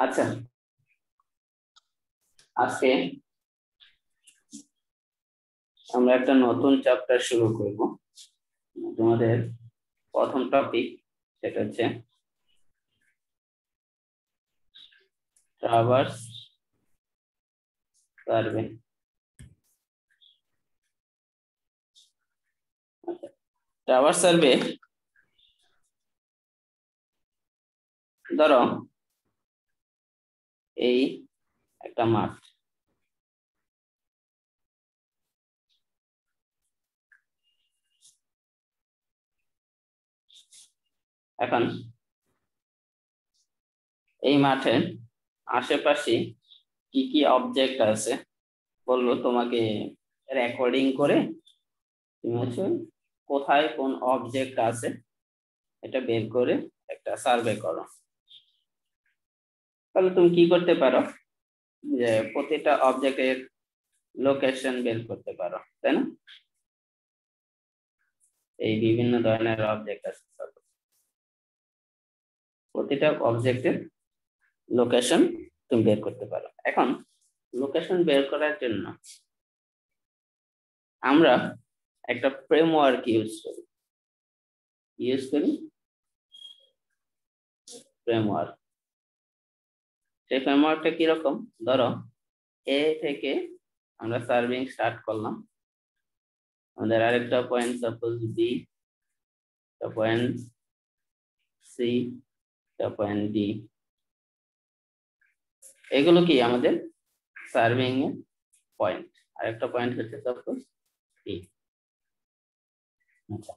আচ্ছা। আজকে আমরা একটা নতুন চ্যাপ্টার শুরু করব। তোমাদের প্রথম টপিক সেটা হচ্ছে ট্রাভার্স সার্ভে ট্রাভার্স সার্ভে ধরো এই একটা মাঠ। এখন এই মাঠের আশেপাশে কি কি অবজেক্ট আছে? বলল তোমাকে রেকর্ডিং করে। তুমি হচ্ছে কোথায় কোন অবজেক্ট আছে এটা বের করে একটা সার্ভে করো। তাহলে তুমি কি করতে পারো? যে প্রতিটা অবজেক্টের লোকেশন বের করতে পারো তাই না? এই বিভিন্ন ধরনের অবজেক্ট আছে প্রতিটা অবজেক্টের লোকেশন তুমি বের করতে পারো। এখন লোকেশন বের করার জন্য আমরা একটা ফ্রেমওয়ার্ক ইউজ করি। ইউজ করি? ফ্রেমওয়ার্ক সেই ফ্রেমওয়ার্কটা কীরকম? ধরো এ থেকে আমরা সার্ভিং স্টার্ট করলাম। আমাদের আরেকটা point suppose B point C point D এগুলো কি আমাদের সার্ভিং এর পয়েন্ট আরেকটা পয়েন্ট হচ্ছে সাপোজ আচ্ছা।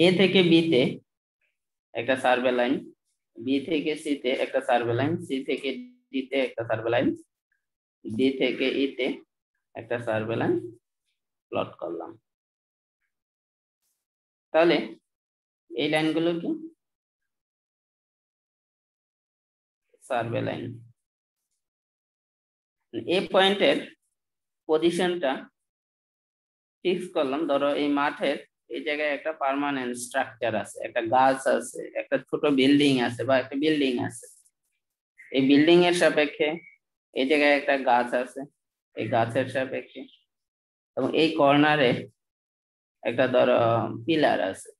এ থেকে বি তে একটা সার্ভে লাইন বি থেকে সি তে একটা সার্ভে লাইন সি থেকে ডি তে একটা সার্ভে লাইন ডি থেকে ই তে একটা সার্ভে লাইন প্লট করলাম। তাহলে এই লাইনগুলো কি? সার্ভে লাইন এ পয়েন্টের পজিশনটা ফিক্স করলাম। ধরো এই মাঠের এই জায়গায় একটা পার্মানেন্ট স্ট্রাকচার আছে, একটা গাছ আছে, একটা ছোট বিল্ডিং আছে বা একটা বিল্ডিং আছে। এই বিল্ডিং এর সাপেক্ষে এই জায়গায় একটা গাছ আছে, এই গাছের সাপেক্ষে। এবং এই কর্নারে একটা ধরো পিলার আছে,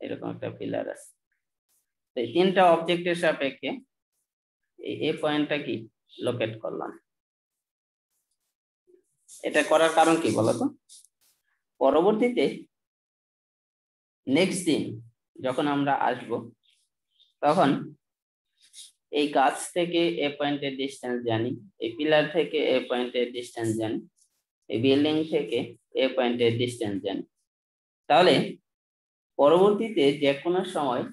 এরকম একটা পিলার আছে। তো এই তিনটা অবজেক্টের সাপেক্ষে এই পয়েন্টটা কি লোকেট করলাম? এটা করার কারণ কি বলতো? পরবর্তীতে নেক্সট দিন যখন আমরা আসব তখন এই গাছ থেকে এ পয়েন্টের ডিস্টেন্স জানি এই পিলার থেকে এ পয়েন্টের ডিস্টেন্স জানি এই বিল্ডিং থেকে এ পয়েন্টের ডিস্টেন্স জানি। তাহলে পরবর্তীতে যে কোনো সময়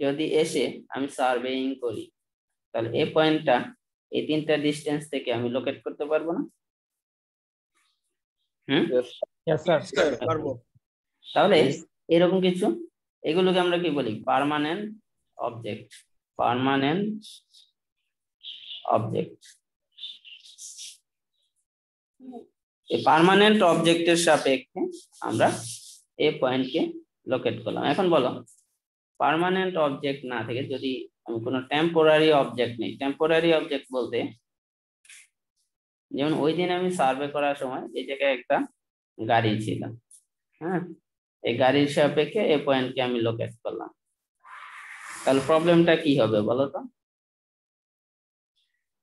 যদি এসে আমি সার্ভেইং করি তাহলে এ পয়েন্টটা এই তিনটা ডিস্টেন্স থেকে আমি লোকেট করতে পারব না? হুম? তাহলে এরকম কিছু, এগুলোকে আমরা কি বলি? পার্মানেন্ট অবজেক্ট পার্মানেন্ট অবজেক্ট এই পার্মানেন্ট অবজেক্টের সাপেক্ষে আমরা এই পয়েন্টকে লোকেট করলাম। এখন বলো পার্মানেন্ট অবজেক্ট না থেকে যদি আমি কোনো টেম্পোরারি অবজেক্ট নেই টেম্পোরারি অবজেক্ট বলতে, যেমন ওই দিন আমি সার্ভে করার সময় এই জায়গায় একটা গাড়ি ছিল হ্যাঁ? এই গাড়ির সাপেক্ষে এই পয়েন্টকে আমি লোকেট করলাম। তাহলে প্রবলেমটা কি হবে বলো তো?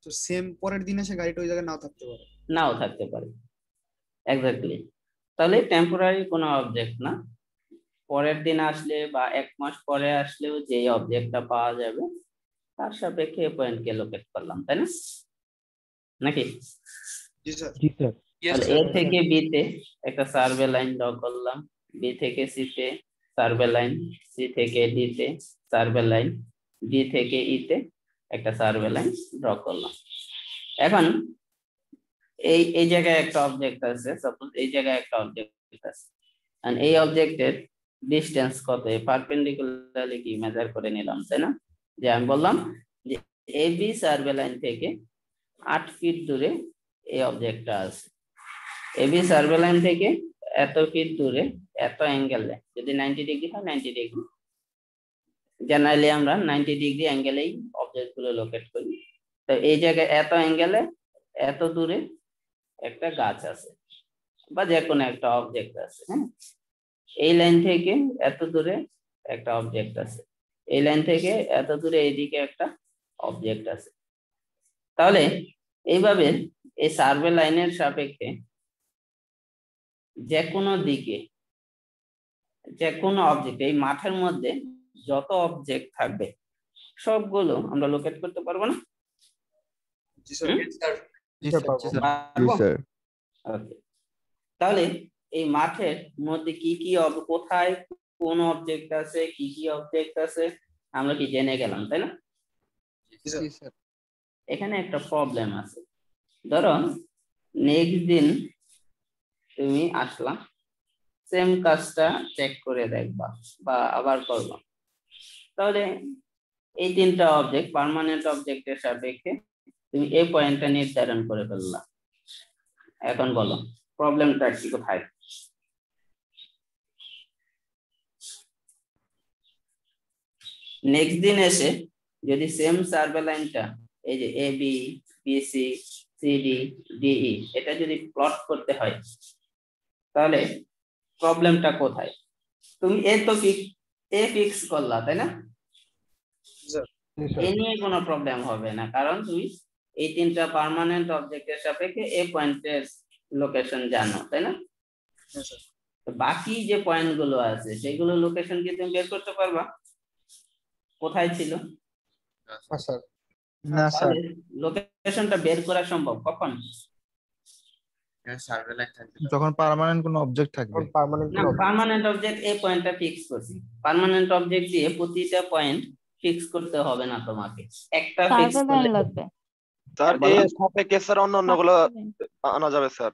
তো সেম পরের দিন এসে গাড়িটা ওই জায়গায় নাও থাকতে পারে। নাও থাকতে পারে। এক্স্যাক্টলি তাহলে টেম্পোরারি কোনো অবজেক্ট না। পরের দিন আসলে বা এক মাস পরে আসলেও যে অবজেক্টটা পাওয়া যাবে তার সাপেক্ষে এই পয়েন্টকে লোকেট করলাম তাই না? নাকি? জি স্যার। জি স্যার। এ থেকে বি তে একটা সার্ভে লাইন ড্র করলাম। বি থেকে সি তে সার্ভে লাইন সি থেকে ডি তে সার্ভে লাইন ডি থেকে ই তে একটা সার্ভে লাইন ড্র করলাম। এখন এই এই জায়গায় একটা অবজেক্ট আছে সাপোজ এই জায়গায় একটা অবজেক্ট আছে। এই অবজেক্টের ডিস্টেন্স কত? পারপেন্ডিকুলারলি কি মেজার করে নিলাম, তাই না? যে আমি বললাম যে এ বি সার্ভে লাইন থেকে আট ফিট দূরে এই অবজেক্টটা আছে। এ বি সার্ভে লাইন থেকে এত ফিট দূরে, এত অ্যাঙ্গেলে যদি নাইনটি ডিগ্রি হয় নাইনটি ডিগ্রি জেনারেলি আমরা নাইনটি ডিগ্রি অ্যাঙ্গেলেই অবজেক্টগুলো লোকেট করি। তো এই জায়গায় এত অ্যাঙ্গেলে এত দূরে একটা গাছ আছে, বা যে কোনো একটা অবজেক্ট আছে হ্যাঁ? এই লাইন থেকে এত দূরে একটা অবজেক্ট আছে। এই লাইন থেকে এত দূরে এইদিকে একটা অবজেক্ট আছে। তাহলে এইভাবে এই সার্ভে লাইনের সাপেক্ষে যে কোনো দিকে যে কোনো অবজেক্ট এই মাঠের মধ্যে যত অবজেক্ট থাকবে সবগুলো আমরা লোকেট করতে পারব না? জি স্যার হুম? জি স্যার জি স্যার জি পারব? স্যার। Okay. তাহলে এই মাঠের মধ্যে কি কি অব- কোথায় কোন অবজেক্ট আছে কি কি অবজেক্ট আছে আমরা কি জেনে গেলাম তাই না? এখানে একটা প্রবলেম আছে। ধরো নেক্সট দিন তুমি আসলাম। সেম কাজটা চেক করে দেখবা বা আবার করবা। তাহলে এই তিনটা অবজেক্ট পার্মানেন্ট অবজেক্টের সাপেক্ষে তুমি এই পয়েন্টটা নির্ধারণ করে ফেললা। এখন বলো প্রবলেমটা কি কোথায়? নেক্সট দিন এসে যদি সেম সার্ভে লাইনটা এই যে A B BC CD DE এটা যদি প্লট করতে হয় তাহলে প্রবলেমটা কোথায়? তুমি এ তো এ ফিক্স করলা তাই না? এ নিয়ে কোনো প্রবলেম হবে না কারণ তুমি এই তিনটা পার্মানেন্ট অবজেক্টের সাপেক্ষে এ পয়েন্টের লোকেশন জানো তাই না? তো বাকি যে পয়েন্টগুলো আছে সেগুলো লোকেশন কি তুমি বের করতে পারবা? কোথায় ছিল? না স্যার না স্যার লোকেশনটা বের করা সম্ভব কখন? যখন পার্মানেন্ট কোনো অবজেক্ট থাকবে। পার্মানেন্ট না পার্মানেন্ট অবজেক্ট এই পয়েন্টটা ফিক্স করছি। পার্মানেন্ট অবজেক্ট দিয়ে প্রতিটা পয়েন্ট ফিক্স করতে হবে না তোমাকে। একটা ফিক্স লাইন লাগবে। স্যার। এর সাপেক্ষে স্যার অন্য অন্যগুলো আনা যাবে স্যার।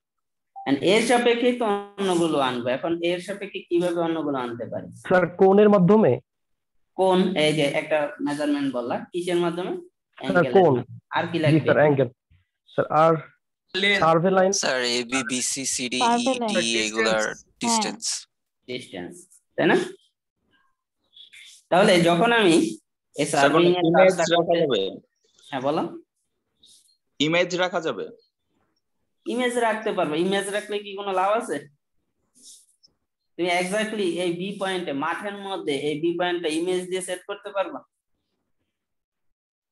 এর সাপেক্ষে তো অন্যগুলো আনব। এখন এর সাপেক্ষে কীভাবে অন্যগুলো আনতে পারি? স্যার কোণের মাধ্যমে? কোন এই যে একটা মেজারমেন্ট বললা কিসের মাধ্যমে? কোণ আর কি লাগবে? Sir angle sir R survey line sir A B B C C D E D এগুলার ডিস্টেন্স ডিস্টেন্স তাই না? তাহলে যখন আমি এই সার্ভিং কাজটা রাখা যাবে। হ্যাঁ বলো। ইমেজ রাখা যাবে। ইমেজ রাখতে পারবে। ইমেজ রাখলে কি কোনো লাভ আছে? তুমি এক্স্যাক্টলি এই বি পয়েন্টে মাঠের মধ্যে এই বি পয়েন্টটা ইমেজ দিয়ে সেট করতে পারবা?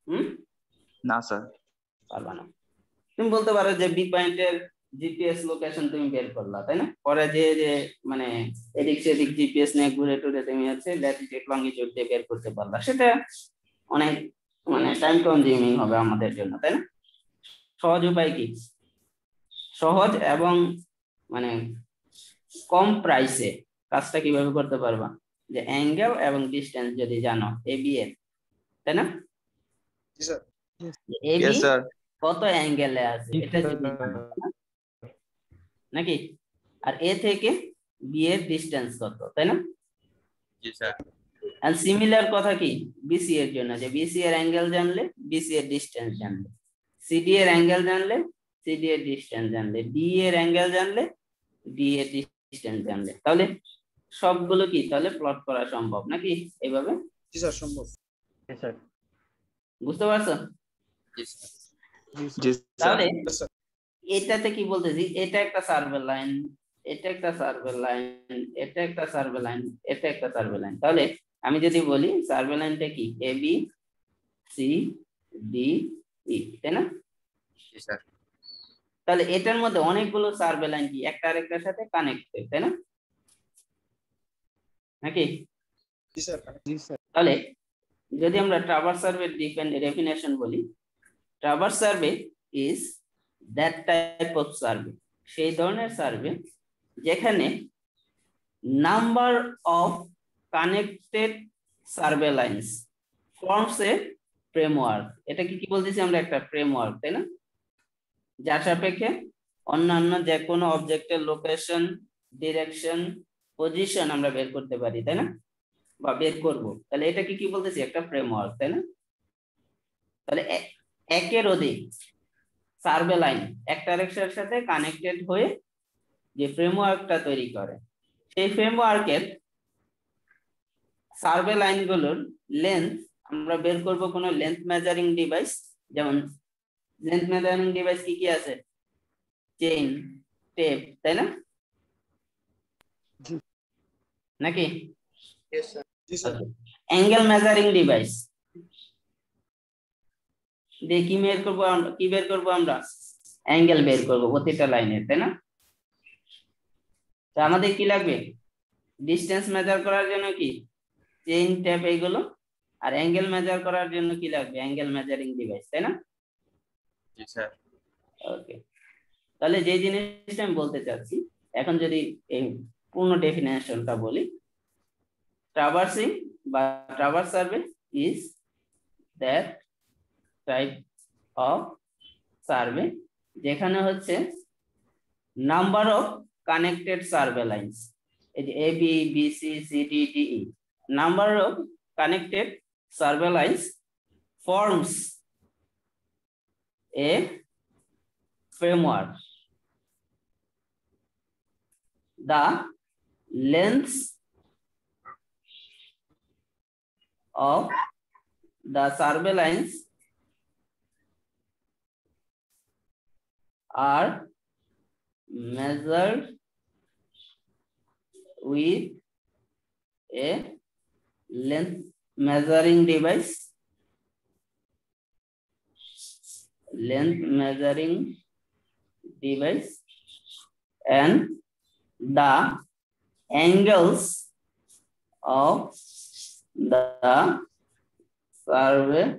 হুম? না স্যার পারবা না। তুমি বলতে পারো যে বি পয়েন্টের জিপিএস লোকেশন তুমি বের করলা তাই না? পরে যে যে মানে এদিক সেদিক জিপিএস নিয়ে ঘুরে টুরে তুমি হচ্ছে ল্যাটিটিউড লঙ্গিটিউড দিয়ে বের করতে পারলা। সেটা অনেক মানে টাইম কনজিউমিং হবে আমাদের জন্য তাই না? সহজ উপায় কি? সহজ এবং মানে কম প্রাইসে কাজটা কীভাবে করতে পারবা? যে অ্যাঙ্গেল এবং ডিস্টেন্স যদি জানো এ বি এর তাই না? জি স্যার এ স্যার কত অ্যাঙ্গেলে আছে? এটা? নাকি? আর এ থেকে বি এর ডিস্টেন্স কত তাই না? জি স্যার। আর সিমিলার কথা কি? বিসি এর জন্য যে বিসি এর অ্যাঙ্গেল জানলে বিসি এর ডিস্টেন্স জানলে। সিডি এর অ্যাঙ্গেল জানলে সিডি এর ডিস্টেন্স জানলে। ডি এর অ্যাঙ্গেল জানলে ডি এর ডিস্টেন্স জানলে। তাহলে সবগুলো কি? তাহলে প্লট করা সম্ভব নাকি এইভাবে জি স্যার সম্ভব। জি স্যার। বুঝতে পারছ? জি স্যার. এটাতে কি বলতেছি? এটা একটা সার্ভে লাইন এটা একটা সার্ভে লাইন এটা একটা সার্ভে লাইন এটা একটা সার্ভে লাইন তাহলে আমি যদি বলি সার্ভে লাইনটা কি? A B C D E তাই না? তাহলে এটার মধ্যে অনেকগুলো সার্ভে লাইন কি? একটা আরেকটার সাথে কানেক্টেড তাই না? নাকি? জি স্যার জি স্যার তাহলে যদি আমরা ট্রাভার্স সার্ভে ডেফিনেশন বলি traverse survey is that type of survey সেই ধরনের সার্ভে যেখানে number of connected survey lines forms a framework এটা কি কি বলতেছি আমরা? একটা ফ্রেমওয়ার্ক তাই না? যার সাপেক্ষে অন্যান্য যে কোনো অবজেক্টের লোকেশন ডিরেকশন পজিশন আমরা বের করতে পারি, তাই না? বা বের করব। তাহলে এটা কি কি বলতেছি? একটা ফ্রেমওয়ার্ক তাই না? তাহলে একের অধিক সার্ভে লাইন একটা আরেকটার সাথে কানেক্টেড হয়ে যে ফ্রেমওয়ার্কটা তৈরি করে সেই ফ্রেমওয়ার্কের সার্ভে লাইনগুলোর লেন্থ আমরা বের করব কোনো লেন্থ মেজারিং ডিভাইস যেমন লেন্থ মেজারিং ডিভাইস কি কি আছে? চেইন টেপ তাই না? নাকি? অ্যাঙ্গেল মেজারিং ডিভাইস দিয়ে কি বের করব কি বের করব আমরা? অ্যাঙ্গেল বের করব প্রতিটা লাইনের তাই না? তো আমাদের কি লাগবে? ডিস্টেন্স মেজার করার জন্য কি? চেইন ট্যাপ এইগুলো। আর অ্যাঙ্গেল মেজার করার জন্য কি লাগবে? অ্যাঙ্গেল মেজারিং ডিভাইস তাই না? জি স্যার। ওকে। তাহলে যে জিনিসটা আমি বলতে চাচ্ছি এখন যদি এই পূর্ণ ডেফিনেশনটা বলি ট্রাভার্সিং বা traverse survey is that type of survey যেখানে হচ্ছে number of connected survey lines এই যে A B B C C D D E number of connected survey lines forms a framework. The lengths of the survey lines are measured with a length measuring device. Length measuring device and the angles of the survey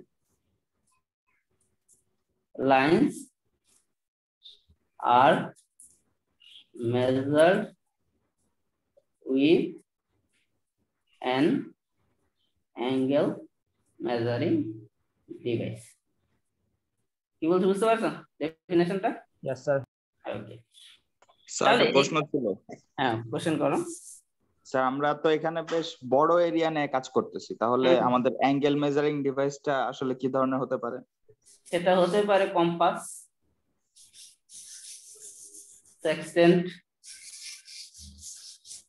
lines are measured with an angle measuring device. কি বলছো বুঝতে পারছ ডেফিনেশনটা yes sir okay sir প্রশ্ন ছিল। হ্যাঁ question করো। Sir আমরা তো এখানে বেশ বড় এরিয়া নিয়ে কাজ করতেছি। তাহলে আমাদের অ্যাঙ্গেল মেজারিং ডিভাইসটা আসলে কি ধরনের হতে পারে? সেটা হতে পারে কম্পাস সেক্সটেন্ট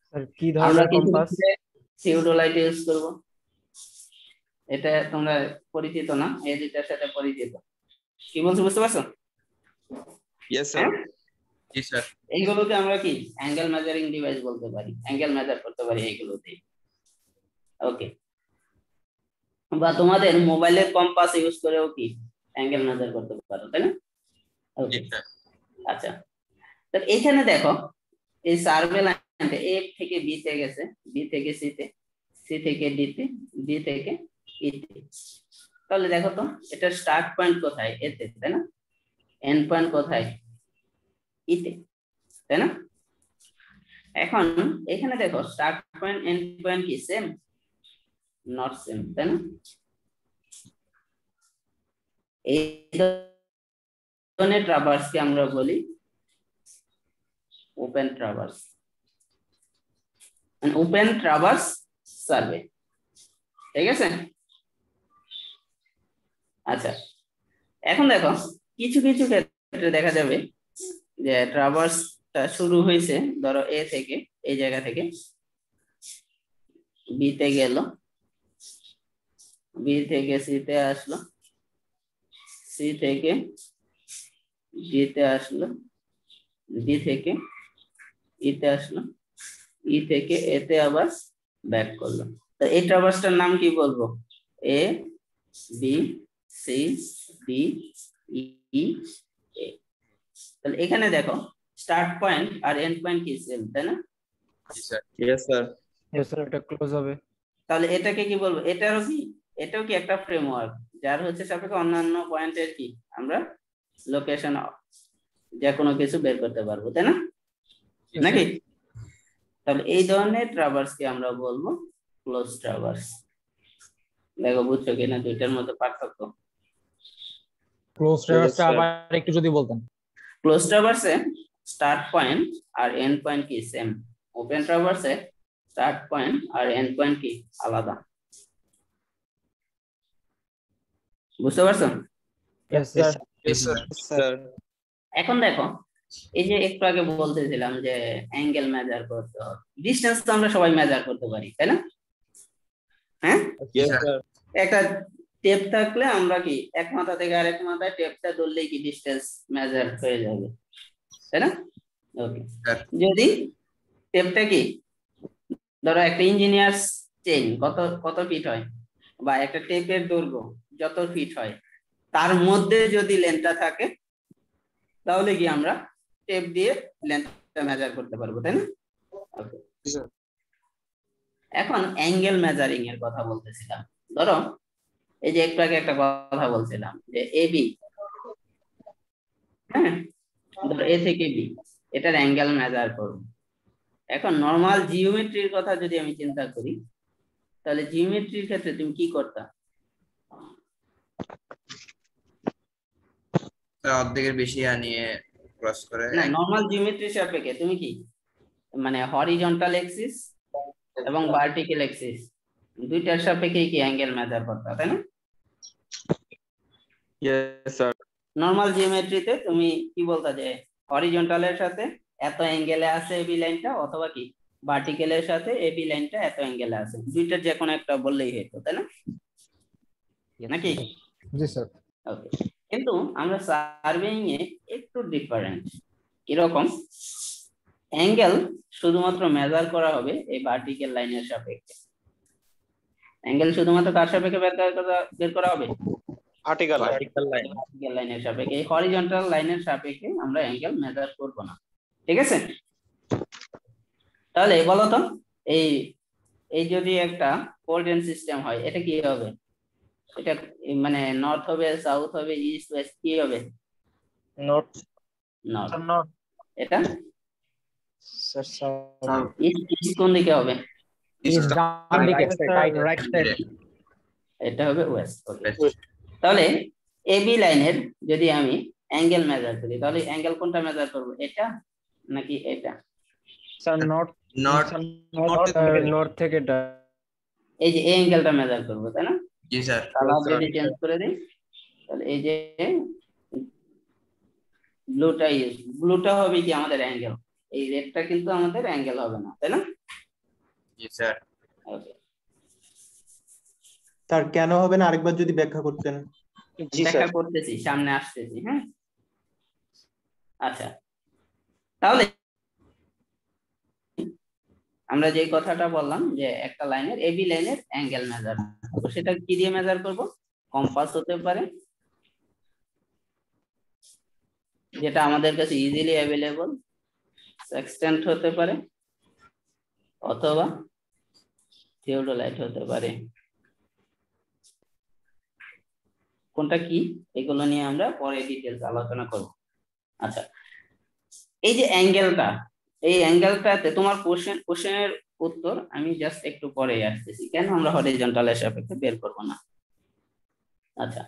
স্যার কি ধরনের কম্পাস থিওডোলাইট ইউজ করব। এটা তোমরা পরিচিত না এই দুইটার সাথে পরিচিত। কি বলছো বুঝতে পারছ? ইয়েস স্যার জি স্যার এইগুলোকে আমরা কি? অ্যাঙ্গেল মেজারিং ডিভাইস বলতে পারি। অ্যাঙ্গেল মেজার করতে পারি এইগুলোতে। ওকে বা তোমাদের মোবাইলের কম্পাস ইউজ করেও কি অ্যাঙ্গেল মেজার করতে পারো তাই না? ওকে আচ্ছা। এখানে দেখো, এই সার্ভে লাইনটা এ থেকে বি তে গেছে, বি থেকে সি তে, সি থেকে ডি তে, ডি থেকে ই তে। তাহলে দেখো তো, এটা স্টার্ট পয়েন্ট কোথায়? এতে তাই না? এন্ড পয়েন্ট কোথায়? ইতে তাই না? এখন এখানে দেখো, স্টার্ট পয়েন্ট, এন্ড পয়েন্ট কি? সেম? নট সেম, তাই না? এই ধরনের ট্রাভার্সকে আমরা বলি open traverse open traverse survey ঠিক আছে? আচ্ছা এখন দেখো, কিছু কিছু ক্ষেত্রে দেখা যাবে যে ট্রাভার্সটা শুরু হয়েছে, ধরো এ থেকে, এই জায়গা থেকে। বি তে গেল বি থেকে সি তে আসলো সি থেকে ডি তে আসলো ডি থেকে ইতে আসলো ই থেকে এতে আবার ব্যাক করলাম। তো এই ট্রাভার্সটার নাম কি বলব? A B C D E A তাহলে এখানে দেখো স্টার্ট পয়েন্ট আর এন্ড পয়েন্ট কি সেম তাই না? ইয়েস স্যার ইয়েস স্যার এটা ক্লোজ হবে। তাহলে এটাকে কি বলব? এটারও কি? এটাও কি একটা ফ্রেমওয়ার্ক যার হচ্ছে সাপেক্ষে অন্যান্য পয়েন্টের কি? আমরা লোকেশন যে কোনো কিছু বের করতে পারব তাই না? নাকি? তাহলে এই ধরনের ট্রাভার্স কে আমরা বলব ক্লোজ ট্রাভার্স দেখো বুঝছ কিনা? দুইটার মধ্যে পার্থক্য। ক্লোজ ট্রাভার্সটা আবার একটু যদি বলতেন। ক্লোজ ট্রাভার্সে স্টার্ট পয়েন্ট আর এন্ড পয়েন্ট কি? সেম ওপেন ট্রাভার্সে স্টার্ট পয়েন্ট আর এন্ড পয়েন্ট কি? আলাদা। বুঝতে পারছ? স্যার স্যার এখন দেখো এই যে একটু আগে বলতেছিলাম যে অ্যাঙ্গেল মেজার করতে হবে। ডিস্টেন্স তো আমরা সবাই মেজার করতে পারি তাই না? হ্যাঁ? একটা টেপ থাকলে আমরা কি এক মাথা থেকে আরেক মাথায় টেপটা ধরলেই কি ডিস্টেন্স মেজার হয়ে যাবে তাই না? ওকে যদি টেপটা কি? ধরো একটা ইঞ্জিনিয়ার চেইন কত কত ফিট হয়? বা একটা টেপের দৈর্ঘ্য যত ফিট হয় তার মধ্যে যদি লেন্থটা থাকে তাহলে কি আমরা টেপ দিয়ে লেন্থটা মেজার করতে পারব তাই না? এখন অ্যাঙ্গেল মেজারিং এর কথা বলতেছিলাম। ধরো এই যে একটু আগে একটা কথা বলছিলাম যে এ বি হ্যাঁ? ধরো এ থেকে বি এটার অ্যাঙ্গেল মেজার করব। এখন নর্মাল জিওমেট্রির কথা যদি আমি চিন্তা করি তাহলে জিওমেট্রির ক্ষেত্রে তুমি কি করতা? অর্ধেকের বেশি আনিয়ে ক্রস করে। না নর্মাল জিওমেট্রির সাপেক্ষে তুমি কি? মানে হরিজন্টাল এক্সিস এবং ভার্টিক্যাল এক্সিস দুইটার সাপেক্ষে কি অ্যাঙ্গেল মেজার করতে তাই না? Yes, sir. নর্মাল জিওমেট্রিতে তুমি কি বলতা যে হরিজন্টালের সাথে এত অ্যাঙ্গেলে আছে এবি লাইনটা অথবা কি? ভার্টিক্যালের সাথে এবি লাইনটা এত অ্যাঙ্গেলে আছে। দুইটার যে কোনো একটা বললেই হতো তাই না? নাকি? জি স্যার ওকে কিন্তু আমরা সার্ভেইং এ একটু ডিফারেন্ট এরকম অ্যাঙ্গেল শুধুমাত্র মেজার করা হবে এই ভার্টিক্যাল লাইনের সাপেক্ষে। অ্যাঙ্গেল শুধুমাত্র কার সাপেক্ষে বের করা বের করা হবে? Vertical line. ভার্টিক্যাল লাইনের সাপেক্ষে। এই হরিজন্টাল লাইনের সাপেক্ষে আমরা অ্যাঙ্গেল মেজার করব না। ঠিক আছে? তাহলে বলো তো এই এই যদি একটা কোঅর্ডিনেট সিস্টেম হয় এটা কি হবে? এটা মানে নর্থ হবে সাউথ হবে ইস্ট ওয়েস্ট কি হবে? নট নর্থ নট এটা? স্যার ইস্ট ইস্ট কোন দিকে হবে? ডান দিকে রাইট সাইড এটা হবে ওয়েস্ট তাহলে এবি লাইনের যদি আমি অ্যাঙ্গেল মেজার করি তাহলে অ্যাঙ্গেল কোনটা মেজার করব? এটা নাকি এটা? স্যার নট নট নর্থ থেকে এই যে এই অ্যাঙ্গেলটা মেজার করব তাই না? জি স্যার যদি চেঞ্জ করে দিই তাহলে এই যে ব্লুটা ইউজ ব্লুটা হবে কি আমাদের অ্যাঙ্গেল এই রেডটা কিন্তু আমাদের অ্যাঙ্গেল হবে না তাই না? জি স্যার তার কেন হবে না আরেকবার যদি ব্যাখ্যা করতেন? স্যার। করতেছি সামনে আসতেছি হ্যাঁ? আচ্ছা। তাহলে আমরা যে কথাটা বললাম যে একটা লাইনের এবি লাইনের অ্যাঙ্গেল মেজার তো সেটা কি দিয়ে মেজার করব? কম্পাস হতে পারে, যেটা আমাদের কাছে ইজিলি অ্যাভেলেবল সেক্সটেন্ট হতে পারে, অথবা থিওডোলাইট হতে পারে। কোনটা কি? এগুলো নিয়ে আমরা পরে ডিটেলস আলোচনা করব। আচ্ছা এই যে অ্যাঙ্গেলটা এই অ্যাঙ্গেলটাতে তোমার কোশ্চেন কোশ্চেনের উত্তর আমি জাস্ট একটু পরে আসতেছি। কেন আমরা হরিজন্টালের সাপেক্ষে বের করব না? আচ্ছা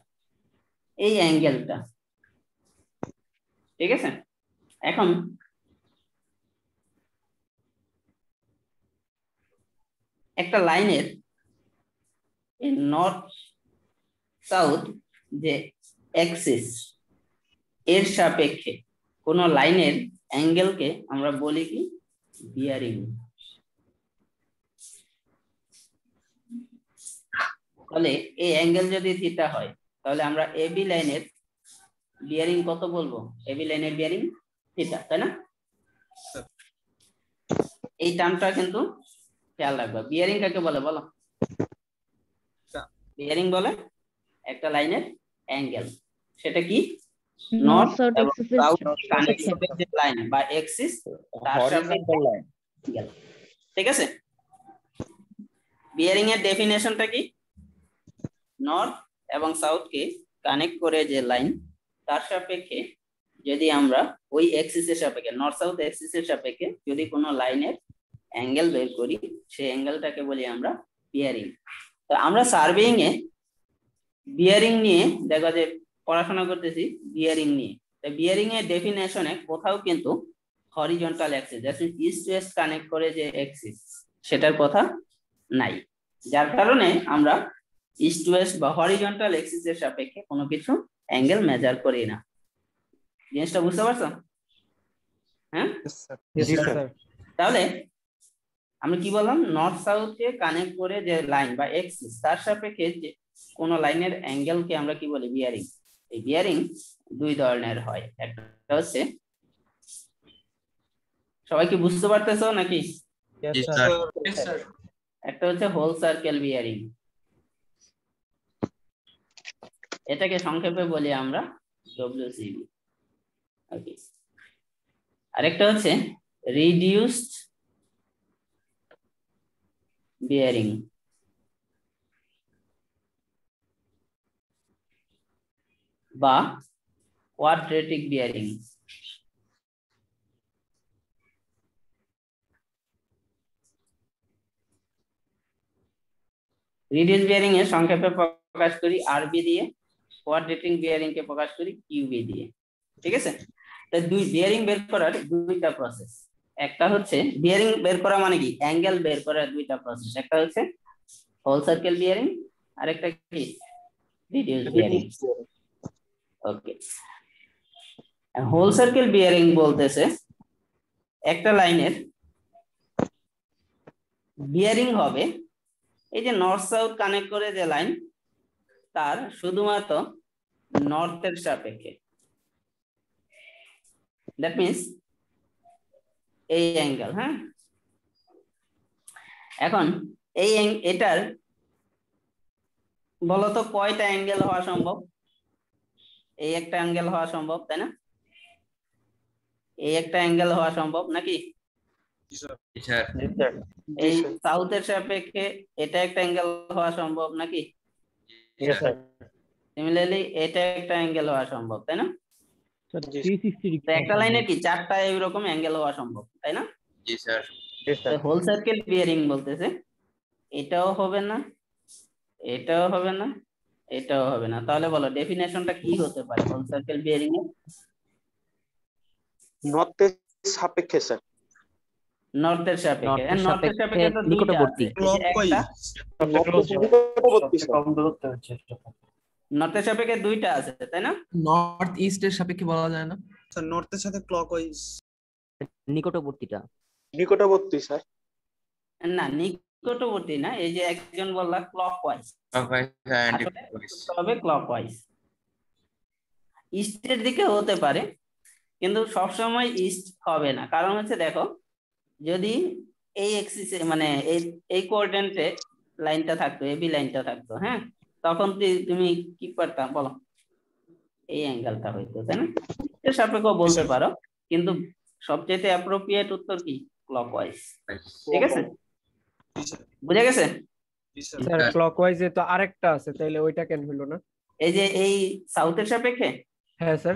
এই অ্যাঙ্গেলটা ঠিক আছে? এখন একটা লাইনের নর্থ সাউথ যে অ্যাক্সিস এর সাপেক্ষে কোন লাইনের অ্যাঙ্গেলকে আমরা বলি কি? বিয়ারিং। তাহলে এই অ্যাঙ্গেল যদি থিটা হয় তাহলে আমরা এবি লাইনের বিয়ারিং কত বলব? এবি লাইনের বিয়ারিং থিটা তাই না? এই টার্মটা কিন্তু খেয়াল রাখবা। বিয়ারিং কাকে বলে বলো? বিয়ারিং বলে একটা লাইনের অ্যাঙ্গেল। সেটা কি? কানেক্টেড যে লাইন বা এক্সিস Horizontal line. ঠিক আছে? বিয়ারিং এর ডেফিনেশনটা কি? নর্থ এবং সাউথ কে কানেক্ট করে যে লাইন তার সাপেক্ষে যদি আমরা ওই এক্সিসের সাপেক্ষে নর্থ সাউথ এক্সিসের সাপেক্ষে যদি কোনো লাইনের অ্যাঙ্গেল বের করি সেই অ্যাঙ্গেলটাকে বলি আমরা বিয়ারিং তো আমরা সার্ভেইং এ বিয়ারিং নিয়ে দেখো যে পড়াশোনা করতেছি বিয়ারিং নিয়ে। তাই বিয়ারিং এর ডেফিনেশনে কোথাও কিন্তু horizontal axis that means east west connect করে যে অ্যাক্সিস সেটার কথা নাই। যার কারণে আমরা ইস্ট ওয়েস্ট বা হরিজন্টাল অ্যাক্সিস এর সাপেক্ষে কোনো কিছু অ্যাঙ্গেল মেজার করি না। জিনিসটা বুঝতে পারছ? হ্যাঁ? জি স্যার তাহলে আমরা কি বললাম? নর্থ সাউথ কে কানেক্ট করে যে লাইন বা এক্সিস তার সাপেক্ষে যে কোন লাইনের অ্যাঙ্গেলকে আমরা কি বলি? বিয়ারিং এই বিয়ারিং দুই ধরনের হয়। একটা হচ্ছে সবাই কি বুঝতে পারতেছো নাকি? একটা হচ্ছে হোল সার্কেল বিয়ারিং এটাকে সংক্ষেপে বলি আমরা ডব্লিউসিবি ওকে আরেকটা হচ্ছে রিডিউসড বিয়ারিং বা কোয়াড্রেটিক বিয়ারিং রিডিউস বিয়ারিং এর সংক্ষেপে প্রকাশ করি আরবি দিয়ে কোয়াড্রেটিং বিয়ারিং কে প্রকাশ করি কিউবি দিয়ে। ঠিক আছে? তো দুই বিয়ারিং বের করার দুইটা প্রসেস একটা হচ্ছে বিয়ারিং বের করা মানে কি? অ্যাঙ্গেল বের করার দুইটা প্রসেস একটা হচ্ছে হোল সার্কেল বিয়ারিং আরেকটা কি? Reduce bearing okay whole circle bearing বলতেছে, একটা লাইনের বিয়ারিং হবে, এই যে নর্থ সাউথ কানেক্ট করে যে লাইন তার শুধুমাত্র নর্থের সাপেক্ষে। দ্যাট মিনস এই অ্যাঙ্গেল হ্যাঁ? এখন, এই এটার বলতো কয়টা অ্যাঙ্গেল হওয়া সম্ভব? এই একটা অ্যাঙ্গেল হওয়া সম্ভব তাই না? এই একটা অ্যাঙ্গেল হওয়া সম্ভব নাকি? জি স্যার। এই সাউথের সাপেক্ষে এটা একটা অ্যাঙ্গেল হওয়া সম্ভব নাকি? জি সিমিলারলি এটা একটা অ্যাঙ্গেল হওয়া সম্ভব তাই না? একটা লাইনের কি চারটা এইরকম অ্যাঙ্গেল হওয়া সম্ভব তাই না? জি স্যার। হোল সার্কেল বিয়ারিং বলতেছে। এটাও হবে না এটাও হবে না এটাও হবে না। তাহলে বলো ডেফিনেশনটা কি হতে পারে? হোল সার্কেল বিয়ারিং এর নর্থের সাপেক্ষে। স্যার নর্থের সাপেক্ষে নর্থের নর্থের সাপেক্ষে সাপেক্ষে তো দুইটা নিকটবর্তী। নিকটবর্তী স্যার নর্থের সাপেক্ষে দুইটা আছে তাই না? নর্থ ইস্টের সাপেক্ষে বলা যায় না? স্যার নর্থের সাথে ক্লকওয়াইজ নিকটবর্তীটা। নিকটবর্তী স্যার না নিকটবর্তী না? এই যে একজন বললা ক্লক ওয়াইজ তবে ক্লক ওয়াইজ ইস্টের দিকে হতে পারে কিন্তু সবসময় ইস্ট হবে না। কারণ হচ্ছে দেখো যদি এই এক্সিসে মানে এই এই কোঅর্ডিনেটে লাইনটা থাকতো এবি লাইনটা থাকতো হ্যাঁ? তখন তুমি কি করতাম বলো? এই অ্যাঙ্গেলটা হইতো তাই না? এর সাপেক্ষে বলতে পারো কিন্তু সবচেয়ে অ্যাপ্রোপ্রিয়েট উত্তর কি? ক্লকওয়াইজ ঠিক আছে? বুঝে গেছে? স্যার ক্লকওয়াইজে তো আরেকটা আছে তাইলে ওইটা কেন হলো না। এই যে এই সাউথের সাপেক্ষে? হ্যাঁ স্যার।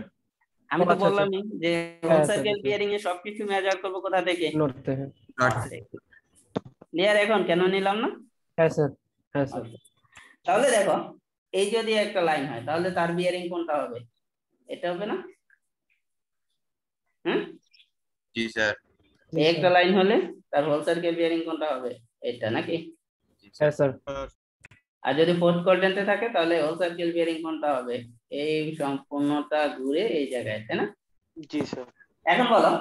আমি তো আচ্ছা, বললামই যে হ্যাঁ, হোল সার্কেল বিয়ারিং এ সবকিছু মেজার করব কোথা থেকে? নর্থে হ্যাঁ। ক্লিয়ার এখন কেন নিলাম না? হ্যাঁ স্যার হ্যাঁ স্যার। তাহলে দেখো এই যদি একটা লাইন হয় তাহলে তার বিয়ারিং কোনটা হবে? এটা হবে না? হুম? জি স্যার এই একটা লাইন হলে তার হোল সার্কেল বিয়ারিং কোনটা হবে? এটা নাকি? হ্যাঁ স্যার আর যদি ফোর্থ কোয়াড্রেন্টে থাকে তাহলে হোল সার্কেল বিয়ারিং কোনটা হবে? এই সম্পূর্ণটা ঘুরে এই জায়গায় তাই না? জি স্যার এখন বলো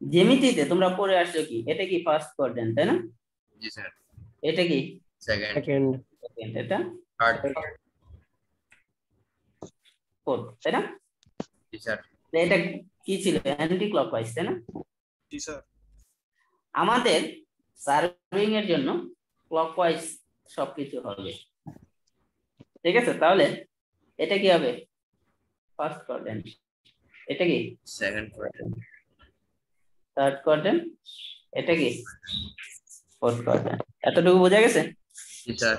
জেমিতিতে তোমরা পড়ে আসছো কি? এটা কি ফার্স্ট কোয়াড্রেন্ট তাই না? জি স্যার এটা কি? সেকেন্ড সেকেন্ড সেকেন্ড এটা? থার্ড ফোর্থ তাই না? জি স্যার এটা কি ছিল? অ্যান্টি ক্লকওয়াইজ তাই না? জি স্যার আমাদের সার্ভিং এর জন্য ক্লকওয়াইজ সবকিছু হবে। ঠিক আছে? তাহলে এটা কি হবে? ফার্স্ট কোয়াড্রেন্ট এটা কি? সেকেন্ড কোয়ার্টার থার্ড কোয়াড্রেন্ট এটা কি? ফোর্থ কোয়াড্রেন্ট এতটুকু বোঝা গেছে? জি স্যার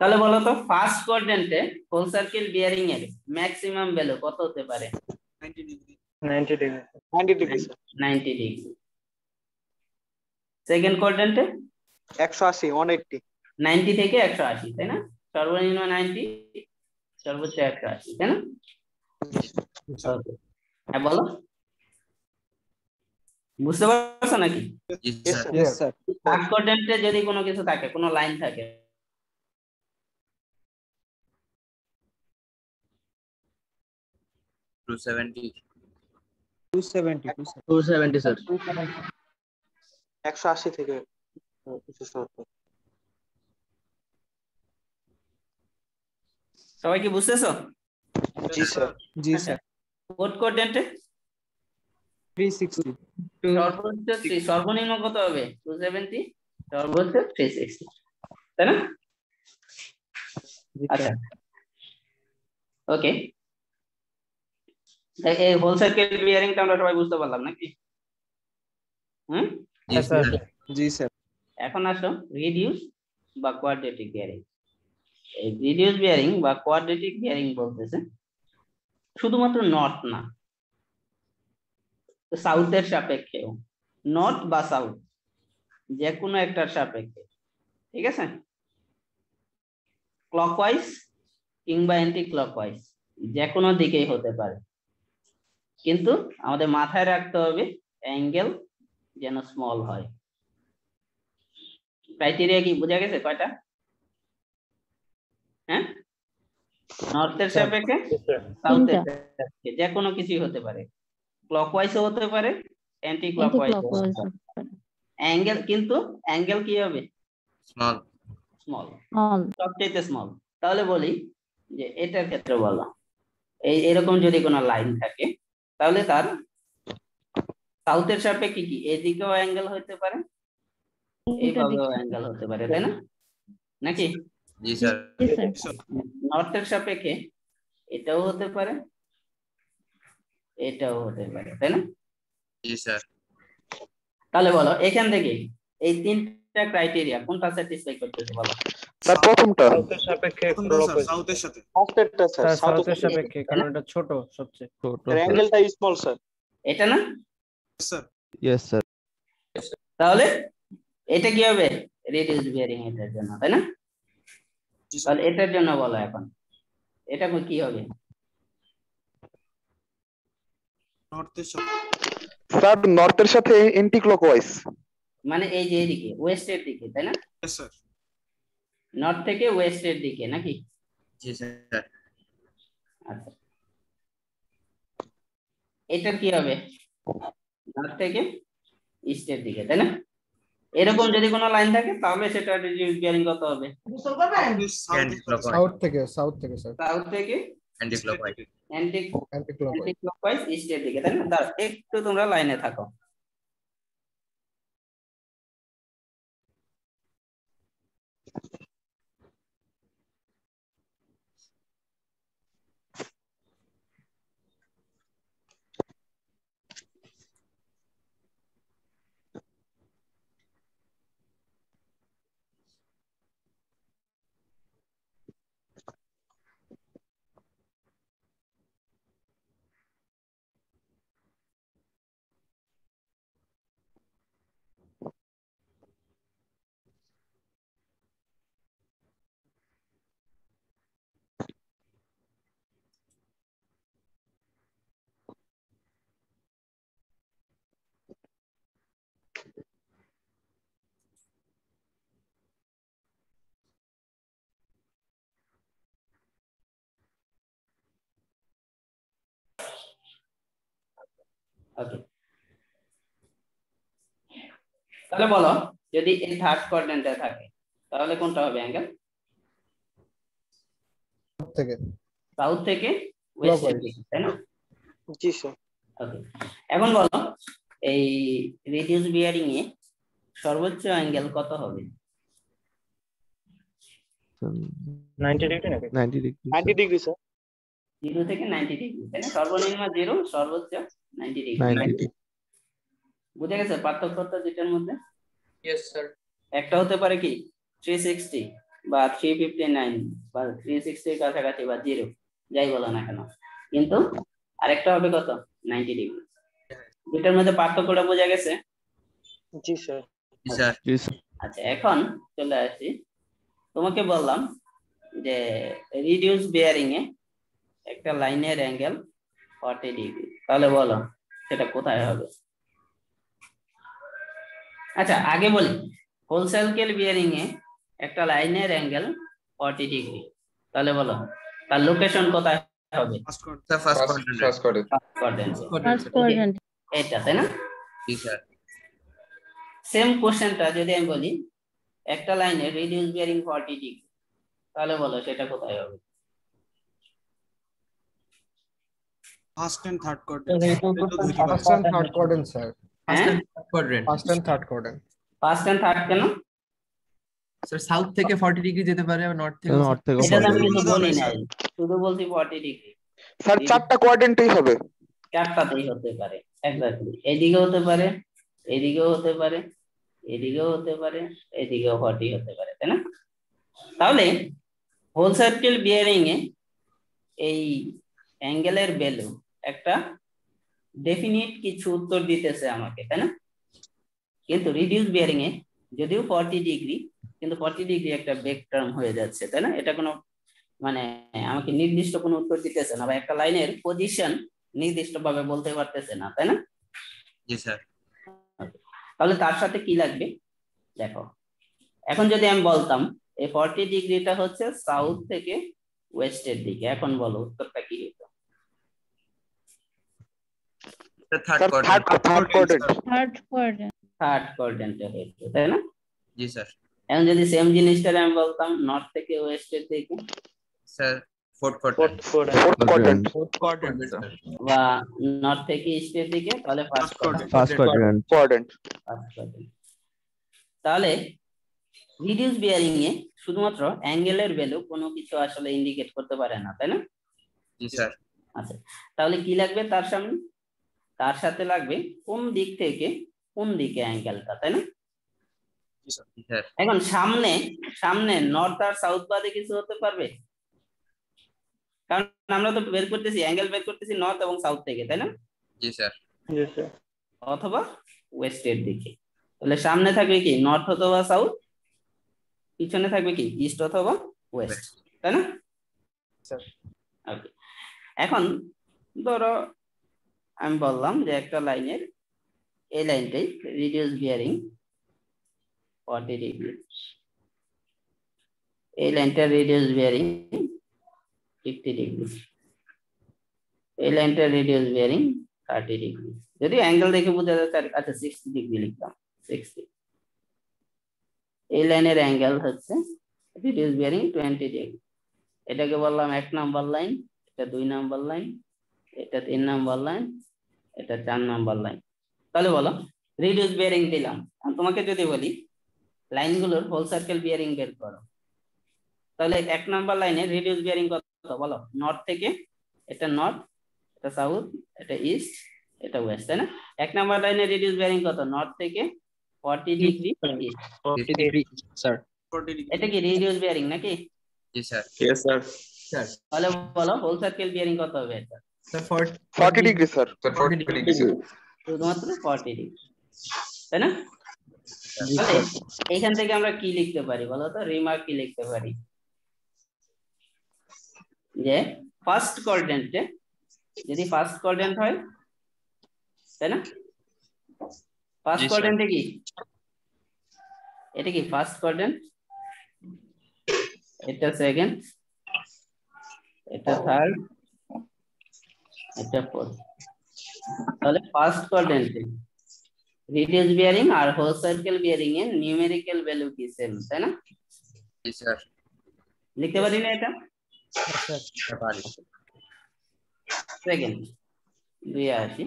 তাহলে বলো তো ফার্স্ট কোয়াড্রেন্টে হোল সার্কেল বিয়ারিং এর ম্যাক্সিমাম ভ্যালু কত হতে পারে? 90 degree ninety degree ninety degree sir 90 degree second কোয়াড্রেন্টে একশো আশি ওয়ান এইটটি 90 থেকে 180 তাই না? সর্বনিম্ন 90 সর্বোচ্চ 180 তাই না? Okay. হ্যাঁ বলো। বুঝতে পারছ নাকি? ফার্স্ট কোয়াড্রেন্টে যদি কোনো কিছু থাকে কোনো লাইন থাকে? Two seventy two seventy two seventy sir একশো আশি থেকে সবাই কি বুঝতেছো? জি স্যার। জি আচ্ছা কোড কোডেন্টে থ্রি সিক্সটি। সর্বোচ্চ সর্বনিম্ন কত হবে? টু সেভেন্টি সর্বোচ্চ থ্রি সিক্সটি। তাই না? আচ্ছা। ওকে এই হোল সার্কেল বিয়ারিংটা আমরা সবাই বুঝতে পারলাম নাকি? হুম? জি হ্যাঁ স্যার। এখন আসো রিডিউস বা কোয়াড্রেটিক বিয়ারিং এই রিডিউস বিয়ারিং বা কোয়াড্রেটিক বিয়ারিং বলতেছে শুধুমাত্র নর্থ না। সাউথের সাপেক্ষেও। নর্থ বা সাউথ যে কোনো একটার সাপেক্ষে। ঠিক আছে? ক্লকওয়াইজ কিংবা অ্যান্টি ক্লকওয়াইজ যে কোনো দিকেই হতে পারে। কিন্তু আমাদের মাথায় রাখতে হবে অ্যাঙ্গেল যেন স্মল হয়। ক্রাইটেরিয়া কি বোঝা গেছে কয়টা? হ্যাঁ? নর্থের সাপেক্ষে? সাউথের সাপেক্ষে। যে কোনো কিছুই হতে পারে। ক্লকওয়াইজও হতে পারে অ্যান্টি ক্লকওয়াইজ অ্যাঙ্গেল কিন্তু অ্যাঙ্গেল কি হবে? স্মল স্মল সবচেয়ে স্মল তাহলে বলি যে এটার ক্ষেত্রে বলো। এই এরকম যদি কোনো লাইন থাকে তাহলে তার সাউথের সাপেক্ষে কি? এদিকেও অ্যাঙ্গেল হতে পারে এইভাবেও অ্যাঙ্গেল হতে পারে তাই না? নাকি? জি স্যার। নর্থের সাপেক্ষে এটাও হতে পারে এটাও হতে পারে তাই না? জি স্যার। তাহলে বলো এখান থেকে এই তিনটা ক্রাইটেরিয়া কোনটা স্যাটিসফাই করতেছে বলো? স্যার প্রথমটা। সাউথের সাপেক্ষে। সাউথের সাথে। ফার্স্টেরটা স্যার স্যার সাউথের সাপেক্ষে কারণ এটা ছোট সবচেয়ে। ছোট অ্যাঙ্গেলটা স্মল স্যার এটা না? স্যার ইয়েস স্যার তাহলে এটা কি হবে? রিডিউস বিয়ারিং এটার জন্য তাই না? তাহলে এটার জন্য বলো এখন। এটা কি হবে? নর্থের সাথে স্যার নর্থের সাথে এন্টি ক্লকওয়াইজ মানে এই যে এদিকে ওয়েস্টের দিকে তাই না? স্যার নর্থ থেকে ওয়েস্টের দিকে নাকি? জি স্যার আচ্ছা। এটা কি হবে? নর্থ থেকে ইস্টের দিকে তাই না? এরকম যদি কোনো লাইন থাকে তাহলে সেটা রিডিউস বিয়ারিং কত হবে। সাউথ থেকে সাউথ থেকে স্যার সাউথ থেকে anti clockwise anti anti clockwise ইস্টের দিকে তাই না? দাঁড়াও, একটু তোমরা লাইনে থাকো ওকে তাহলে বলো যদি এই থার্ড কোয়াড্রেন্টে থাকে তাহলে কোনটা হবে অ্যাঙ্গেল থেকে। সাউথ থেকে ওয়েস্টের দিকে তাই না? জি স্যার ওকে এখন বলো এই রিডিউস বিয়ারিং এ সর্বোচ্চ অ্যাঙ্গেল কত হবে? নাইনটি ডিগ্রি নাকি? Ninety degree ninety degree sir zero থেকে নাইনটি ডিগ্রি তাই না? সর্বনিম্ন জিরো সর্বোচ্চ নাইনটি ডিগ্রি নাইনটি বুঝে গেছে পার্থক্যটা যেটার মধ্যে? ইয়েস স্যার একটা হতে পারে কি? থ্রি সিক্সটি বা থ্রি ফিফটি নাইন বা থ্রি সিক্সটির কাছাকাছি বা জিরো যাই বলো না কেন। কিন্তু আরেকটা হবে কত? নাইনটি ডিগ্রি দুটার মধ্যে পার্থক্যটা বোঝা গেছে? জি স্যার জি স্যার আচ্ছা এখন চলে আসি। তোমাকে বললাম যে রিডিউস বিয়ারিং এ একটা লাইনের অ্যাঙ্গেল ফর্টি ডিগ্রি তাহলে বলো সেটা কোথায় হবে? আচ্ছা আগে বলি। হোল সার্কেল বিয়ারিং এ একটা লাইনের অ্যাঙ্গেল ফর্টি ডিগ্রি তাহলে বলো তার লোকেশন কোথায় হবে? First quarter sir first quarter Quadrant। First quadrant এটা তাই না? জি স্যার সেম কোশ্চেনটা যদি আমি বলি একটা লাইনে রিডিউস বিয়ারিং ফর্টি ডিগ্রি তাহলে বলো সেটা কোথায় হবে? First and third quarter first and third quadrant sir quadrant first and third quadrant first and third কেন? স্যার সাউথ থেকে 40 ডিগ্রি যেতে পারে আর নর্থ থেকে নর্থ থেকে এটা আমি forty বলি নাই। শুধু বলছি ফর্টি ডিগ্রি স্যার চারটা কোয়ার্ডেন্টই হবে। চারটাতেই হতে পারে এক্স্যাক্টলি হতে পারে এদিকেও হতে পারে এদিকেও হতে পারে এদিকেও ফর্টি হতে পারে তাই না? তাহলে হোল সার্কেল বিয়ারিং এ এই অ্যাঙ্গেলের ভ্যালু একটা ডেফিনিট কিছু উত্তর দিতেছে আমাকে তাই না? কিন্তু রিডিউস বিয়ারিং এ যদিও ফর্টি ডিগ্রি কিন্তু ফর্টি ডিগ্রি একটা বেক টার্ম হয়ে যাচ্ছে তাই না? এটা কোনো মানে আমাকে নির্দিষ্ট কোনো উত্তর দিতেছে না বা একটা লাইনের পজিশন নির্দিষ্ট ভাবে বলতে পারতেছে না তাই না? জি স্যার। তাহলে তার সাথে কি লাগবে? দেখো এখন যদি আমি বলতাম এই ফর্টি ডিগ্রিটা হচ্ছে সাউথ থেকে ওয়েস্টের দিকে এখন বলো উত্তরটা কি হতো third sir third quarter third quadrant third কোয়াড্রেন্টে হতো তাই না? জি স্যার এখন যদি সেম জিনিসটা আমি বলতাম নর্থ থেকে ওয়েস্টের দিকে? Sir fourth quarter fourth quadrant fourth quadrant বা নর্থ থেকে ইস্টের দিকে তাহলে first quadrant first quadrant quadrant তাহলে রিডিউস বিয়ারিং এ শুধুমাত্র অ্যাঙ্গেলের ভ্যালু কোনো কিছু আসলে ইন্ডিকেট করতে পারে না তাই না? জি স্যার আচ্ছা। তাহলে কি লাগবে তার সামনে? তার সাথে লাগবে কোন দিক থেকে কোন দিকে অ্যাঙ্গেলটা তাই না? এখন সামনে সামনে নর্থ আর সাউথ বাদে কিছু হতে পারবে? কারণ আমরা তো বের করতেছি অ্যাঙ্গেল বের করতেছি নর্থ এবং সাউথ থেকে তাই না? জি স্যার স্যার অথবা ওয়েস্টের দিকে। তাহলে সামনে থাকবে কি নর্থ অথবা সাউথ পিছনে থাকবে কি ইস্ট অথবা ওয়েস্ট তাই না? ওকে এখন ধরো আমি বললাম যে একটা লাইনের, এই লাইনটাই রিডিউস বিয়ারিং ফর্টি ডিগ্রি এই লাইনটা রিডিউস বিয়ারিং ফিফটি ডিগ্রি এই লাইনটা রিডিউস বিয়ারিং থার্টি ডিগ্রি যদি অ্যাঙ্গেল দেখে বোঝা আর- আচ্ছা সিক্সটি ডিগ্রি লিখলাম সিক্সটি এই লাইনের অ্যাঙ্গেল হচ্ছে রিডিউস বিয়ারিং টোয়েন্টি ডিগ্রি এটাকে বললাম এক নাম্বার লাইন এটা দুই নাম্বার লাইন এটা তিন নাম্বার লাইন এটা চার নাম্বার লাইন তাহলে বলো রিডিউস বিয়ারিং দিলাম। আর তোমাকে যদি বলি লাইনগুলোর হোল সার্কেল বিয়ারিং বের করো। তাহলে এক নাম্বার লাইনে রিডিউস বিয়ারিং কত? বলো নর্থ থেকে এটা নর্থ এটা সাউথ এটা ইস্ট এটা ওয়েস্ট তাই না? এক নাম্বার লাইনে রিডিউস বিয়ারিং কত? নর্থ থেকে forty degree east forty degree sir forty degree এটা কি রিডিউস বিয়ারিং নাকি? জি স্যার ইয়েস স্যার স্যার তাহলে বলো হোল সার্কেল বিয়ারিং কত হবে এটা? স্যার ফর্টি ডিগ্রি স্যার শুধুমাত্র ফর্টি ডিগ্রি তাই না? এইখান থেকে আমরা কি লিখতে পারি বলো তো? রিমার্ক কি লিখতে পারি? যে ফার্স্ট কোয়াড্রেন্টে যদি ফার্স্ট কোয়াড্রেন্ট হয় তাই না? First sir. কি? এটা কি ফার্স্ট কোয়াড্রেন্ট এটা সেকেন্ড এটা থার্ড এটা ফোর্থ তাহলে ফার্স্ট কোয়াড্রেন্টে রিডিউস বিয়ারিং আর হোল সার্কেল বিয়ারিং এর নিউমেরিক্যাল ভ্যালু কি সেম তাই না? জি স্যার। লিখতে পারি না এটা? পারি। সেকেন্ড দুই আসি।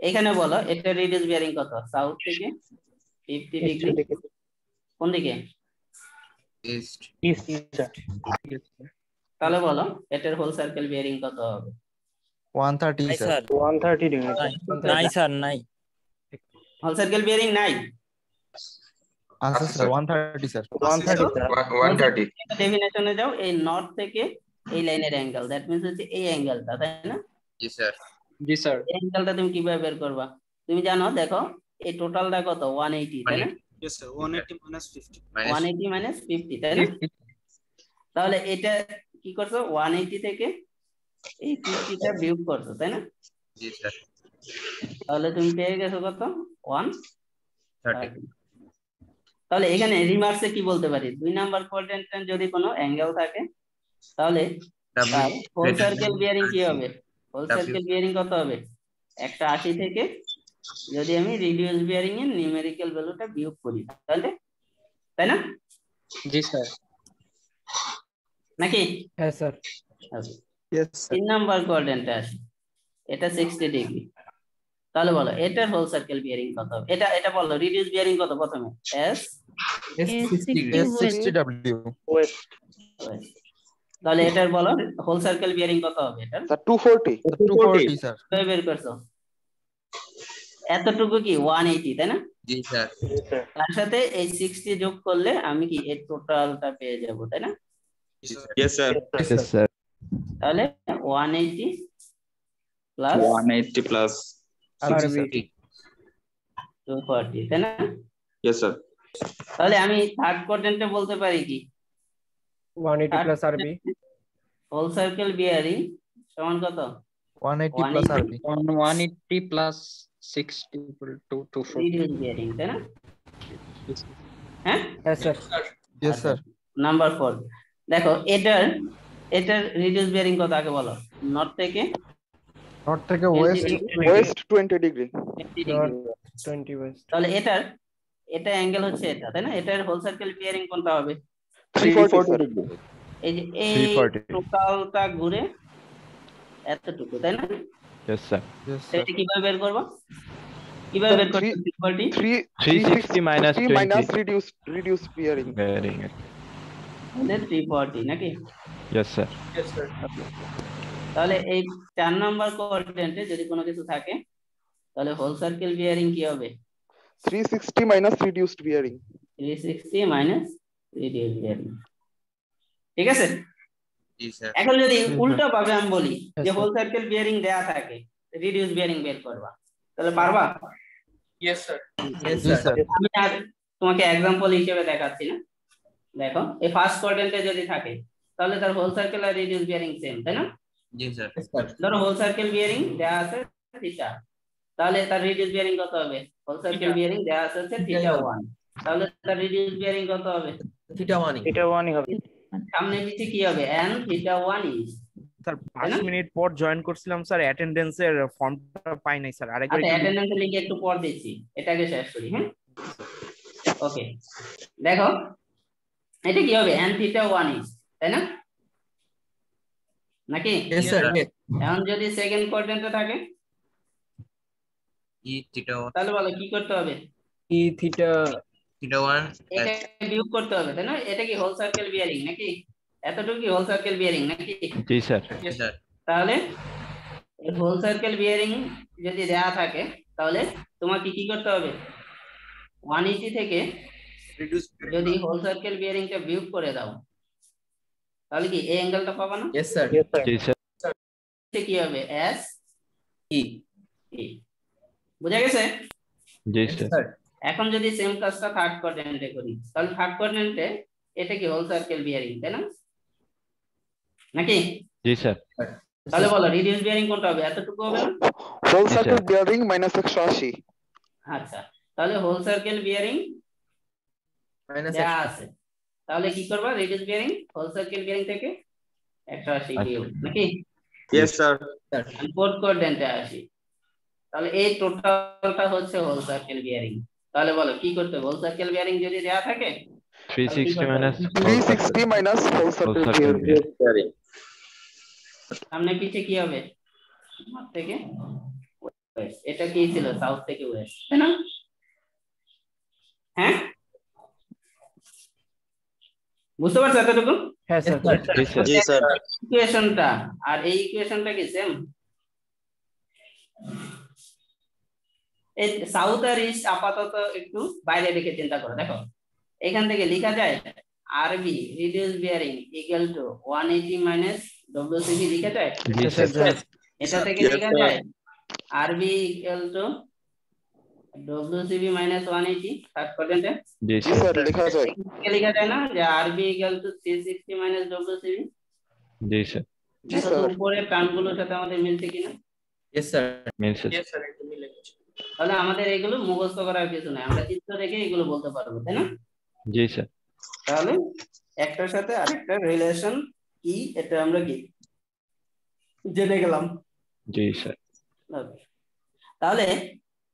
এখানে বলো এটা রিডিউস বিয়ারিং কত? সাউথ থেকে ফিফটি ডিগ্রি কোন দিকে? ইস্ট ইস্ট স্যার তাহলে বলো এটার হোল সার্কেল বিয়ারিং কত হবে? নাই স্যার নাই হোল সার্কেল বিয়ারিং নাই স্যার স্যার স্যার ডেফিনেশনে যাও এই নর্থ থেকে এই লাইনের অ্যাঙ্গেল দ্যাট মিন্স হচ্ছে এই অ্যাঙ্গেলটা তাই না? জি স্যার জি স্যার অ্যাঙ্গেলটা তুমি কীভাবে বের করবা? তুমি জানো দেখো এই টোটালটা কত? ওয়ান এইটি তাই না? Yes sir one eighty minus fifty one eighty তাই না? তাহলে এটা কি করছ? ওয়ান এইটি থেকে এই ফিফটিটা বিয়োগ করছ তাই না? জি স্যার। তাহলে তুমি পেয়ে গেছো কত? ওয়ান তাহলে এখানে রিমার্সে কি বলতে পারি? দুই নাম্বার কোয়াড্রেন্টে যদি কোনো অ্যাঙ্গেল থাকে তাহলে হোল সার্কেল বিয়ারিং কি হবে? হোল সার্কেল বিয়ারিং কত হবে? একটা আশি থেকে যদি আমি রিডিউস বিয়ারিং এর নিউমেরিক্যাল ভ্যালুটা বিয়োগ করি তাহলে? তাই না? জি স্যার। নাকি? হ্যাঁ স্যার। তিন নাম্বার কোয়াড্রেন্টে আসি এটা সিক্সটি ডিগ্রি তাহলে বলো এটার হোল সার্কেল বিয়ারিং কত? হবে? এটা এটা বলো রিডিউস বিয়ারিং কত প্রথমে? এস ডাব্লিউ ওয়েস্ট তাহলে এটার বলো হোল সার্কেল বিয়ারিং কত হবে এটার? Sir two forty two forty sir কীভাবে বের করছ? এতটুকু কি? ওয়ান এইটি তাই না? জি স্যার তার সাথে এই সিক্সটি যোগ করলে আমি কি এর টোটালটা পেয়ে যাব তাই না? স্যার তাহলে one eighty plus one eighty plus RB two forty তাই না? ইয়েস স্যার তাহলে আমি থার্ড কোয়াড্রেন্টে বলতে পারি কি? 180 প্লাস আরবি হোল সার্কেল বিয়ারিং সমান কত? One eighty plus 180 RB one one eighty plus sixty two two four reduce bearing তাই না? হ্যাঁ? হ্যাঁ sir yes sir number four দেখো এটার এটার রিডিউস বিয়ারিং কত আগে বলো? নর্থ থেকে? নর্থ থেকে west west twenty degree 20 west তাহলে এটার এটা অ্যাঙ্গেল হচ্ছে এটা তাই না? এটার হোল সার্কেল বিয়ারিং কোনটা হবে? থ্রি ফোরটি ডিগ্রি এই যে এই টোটালটা ঘুরে এতটুকু তাই না? ইয়েস স্যার ইয়েস স্যার সেটা কীভাবে বের করব? কীভাবে বের করব Three- 360 minus 20. Minus reduce reduce bearing bearing three forty নাকি? ইয়েস স্যার তাহলে এই চার নম্বর কোঅর্ডিনেটে যদি কোনো কিছু থাকে তাহলে হোল সার্কেল বিয়ারিং কি হবে? Three sixty minus reduced bearing three sixty minus reduce bearing ঠিক আছে? জি স্যার এখন যদি। উল্টা ভাবে আমি বলি যে. হোল সার্কেল বিয়ারিং দেয়া থাকে রিডিউস বিয়ারিং বের করবা। তাহলে পারবা? ইয়েস স্যার জি স্যার আমি আর তোমাকে এক্সাম্পল হিসেবে দেখাচ্ছি না। দেখো এই ফার্স্ট কোয়াড্রেন্টে যদি থাকে তাহলে তার হোল সার্কেল আর রিডিউস বিয়ারিং সেম তাই না? জি স্যার। ধরো হোল সার্কেল বিয়ারিং দেয়া আছে থিটা তাহলে তার রিডিউস বিয়ারিং কত হবে? হোল সার্কেল বিয়ারিং দেয়া আছে হচ্ছে থিটা 1 তাহলে তার রিডিউস বিয়ারিং কত হবে? থিটা ওয়ানই এটা ওয়ানই হবে। সামনে নিচে কি হবে? n থিটা 1 ইজ স্যার পাঁচ না? মিনিট পর জয়েন করছিলাম স্যার অ্যাটেন্ডেন্সের ফর্মটা পাই নাই স্যার। আরেকবার আচ্ছা একটু- অ্যাটেন্ডেন্স লিখে একটু পর দিচ্ছি এটাকে শেষ করি হ্যাঁ? ওকে দেখো এটা কি হবে? n থিটা 1 ইজ তাই না? নাকি? এখন যদি সেকেন্ড কোয়াড্রেন্টে থাকে? ই থিটা তাহলে বলো কি করতে হবে? ই থিটা থিটা ওয়ান এটা বিয়োগ করতে হবে তাই না? এটা কি হোল সার্কেল বিয়ারিং নাকি? এতটুকু কি হোল সার্কেল বিয়ারিং নাকি? জি স্যার। স্যার তাহলে হোল সার্কেল বিয়ারিং যদি দেয়া থাকে তাহলে তোমাকে কি করতে হবে? ওয়ান থেকে যদি হোল সার্কেল বিয়ারিংটা বিয়োগ করে দাও তাহলে কি এই অ্যাঙ্গেলটা পাবা না? ইয়েস স্যার জি স্যার কি হবে? এস ই ই বুঝা গেছে? জি স্যার এখন যদি সেম কাজটা থার্ড কোয়াড্রেন্টে করি তাহলে থার্ড কোয়াড্রেন্টে এটা কি হোল সার্কেল বিয়ারিং তাই না? নাকি? জি স্যার তাহলে বলো রিডিউস বিয়ারিং কোনটা হবে? এতটুকু হবে না? হোল সার্কেল বিয়ারিং মাইনাস একশো আশি আচ্ছা তাহলে হোল সার্কেল বিয়ারিং মাইনাস আছে। তাহলে কি করবা? Reduce bearing whole circle bearing থেকে একশো আশি বিয়োগ নাকি? ইয়েস স্যার আমি ফোর্থ কোয়াড্রেন্টে আসি। তাহলে এই টোটালটা হচ্ছে হোল সার্কেল বিয়ারিং তাহলে বলো কি করতে হবে? হোল সার্কেল বিয়ারিং যদি দেয়া থাকে 360 minus three sixty minus whole circle bearing সামনে পিছে কি হবে? নর্থ থেকে ওয়েস্ট এটা কি ছিল? সাউথ থেকে ওয়েস্ট তাই না? হ্যাঁ? বুঝতে পারছ এতটুকু? হ্যাঁ স্যার। জি স্যার ইকুয়েশনটা আর এই ইকুয়েশনটা কি সেম এই সাউথ আর ইস্ট আপাতত একটু বাইরে রেখে চিন্তা করো দেখো। এখান থেকে লেখা যায় RB reduce bearing equal to one eighty minus WCB লেখা যায় এটা থেকে লেখা যায় RB equal to WCB minus one eighty third কোয়াড্রেন্টে জি স্যার লেখা যায় লেখা যায় না যে RB equal to three sixty minus WCB G sir. জি স্যার। উপরের টার্মগুলোর সাথে আমাদের মিলছে কিনা? ইয়েস স্যার মিলছে। ইয়েস স্যার এটা মিলে গেছে। তাহলে আমাদের এগুলো মুখস্থ করার কিছু নাই। আমরা চিত্র দেখে এগুলো বলতে পারব তাই না? জি স্যার। তাহলে একটার সাথে আরেকটা রিলেশন কি এটা আমরা কি? জেনে গেলাম। জি স্যার। তাহলে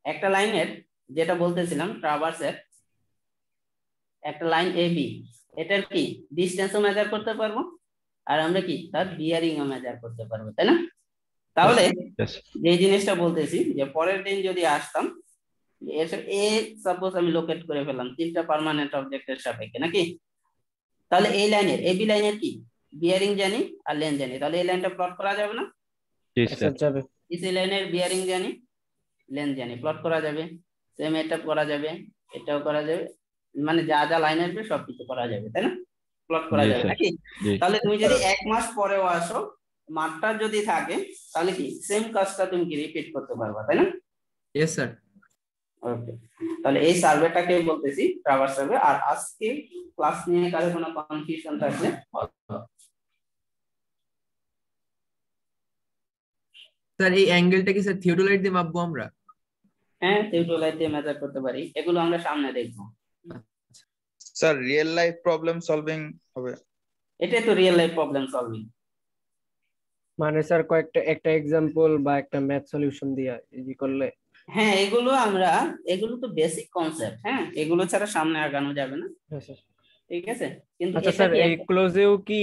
একটা লাইনের যেটা বলতেছিলাম ট্রাভার্সের একটা লাইন এ বি এটার কি? ডিস্টেন্সও মেজার করতে পারব আর আমরা কি? তার বিয়ারিং ও মেজার করতে পারব তাই না? তাহলে. যে জিনিসটা বলতেছি যে পরের দিন যদি আসতাম এ সাপোজ আমি লোকেট করে ফেললাম তিনটা পার্মানেন্ট অবজেক্টের সাপেক্ষে নাকি? তাহলে এই লাইনের এ বি লাইনের কি? বিয়ারিং জানি আর লেন জানি তাহলে এই লাইনটা প্লট করা যাবে না? যাবে। ইসি লাইনের বিয়ারিং জানি লেন জানি প্লট করা যাবে সেম এটা করা যাবে এটাও করা যাবে মানে যা যা লাইন আসবে সবকিছু করা যাবে তাই না? প্লট করা যাবে নাকি? তাহলে তুমি যদি এক মাস পরেও আসো মাঠটা যদি থাকে তাহলে কি সেম কাজটা তুমি কি রিপিট করতে পারবা তাই না? ইয়েস স্যার ওকে তাহলে এই সার্ভেটাকে বলতেছি ট্রাভার সার্ভে আর আজকে ক্লাস নিয়ে কারও কোনো কনফিউশন থাকলে স্যার এই অ্যাঙ্গেলটা কি স্যার থিওডোলাইট দিয়ে মাপবো আমরা? হ্যাঁ টিউটোরিয়াল দিয়ে মেজার করতে পারি। এগুলো আমরা সামনে দেখব। Sir real life problem solving হবে। এটাই তো রিয়েল লাইফ প্রবলেম সলভিং মানে স্যার কয়েকটা একটা এক্সাম্পল বা একটা ম্যাথ সলিউশন দিয়ে ই করলে? হ্যাঁ এগুলো আমরা এগুলো তো বেসিক কনসেপ্ট হ্যাঁ? এগুলো ছাড়া সামনে আগানো যাবে না। হ্যাঁ ঠিক আছে? কিন্তু আচ্ছা স্যার এই ক্লোজেও কি